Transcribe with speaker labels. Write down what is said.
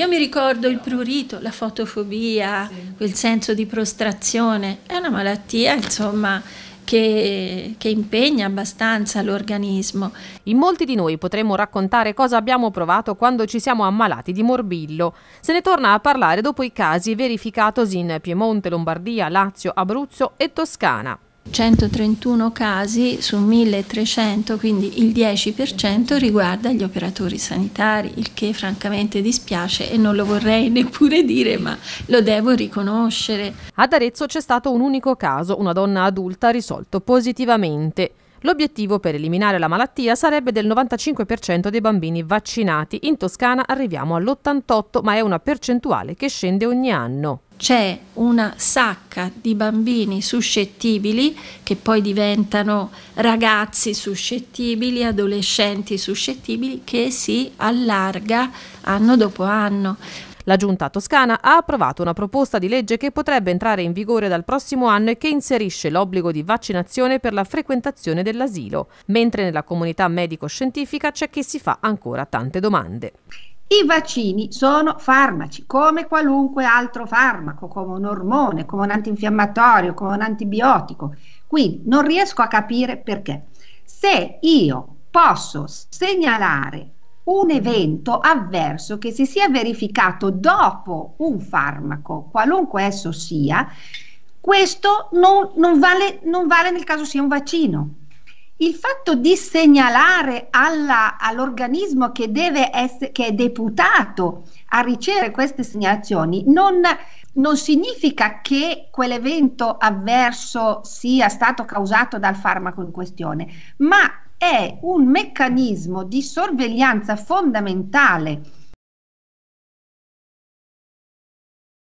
Speaker 1: Io mi ricordo il prurito, la fotofobia, sì. quel senso di prostrazione, è una malattia, insomma, che, che, impegna abbastanza l'organismo.
Speaker 2: In molti di noi potremmo raccontare cosa abbiamo provato quando ci siamo ammalati di morbillo. Se ne torna a parlare dopo i casi verificatosi in Piemonte, Lombardia, Lazio, Abruzzo e Toscana.
Speaker 1: 131 casi su 1300, quindi il 10% riguarda gli operatori sanitari, il che francamente dispiace e non lo vorrei neppure dire, ma lo devo riconoscere.
Speaker 2: Ad Arezzo c'è stato un unico caso, una donna adulta risolto positivamente. L'obiettivo per eliminare la malattia sarebbe del 95% dei bambini vaccinati. In Toscana arriviamo all'88, ma è una percentuale che scende ogni anno
Speaker 1: c'è una sacca di bambini suscettibili che poi diventano ragazzi suscettibili, adolescenti suscettibili che si allarga anno dopo anno.
Speaker 2: La giunta toscana ha approvato una proposta di legge che potrebbe entrare in vigore dal prossimo anno e che inserisce l'obbligo di vaccinazione per la frequentazione dell'asilo, mentre nella comunità medico-scientifica c'è chi si fa ancora tante domande.
Speaker 3: I vaccini sono farmaci, come qualunque altro farmaco, come un ormone, come un antinfiammatorio, come un antibiotico. Quindi non riesco a capire perché. Se io posso segnalare un evento avverso che si sia verificato dopo un farmaco, qualunque esso sia, questo non, non, vale, non vale nel caso sia un vaccino. Il fatto di segnalare alla, all'organismo che, essere, che è deputato a ricevere queste segnalazioni non, non significa che quell'evento avverso sia stato causato dal farmaco in questione, ma è un meccanismo di sorveglianza fondamentale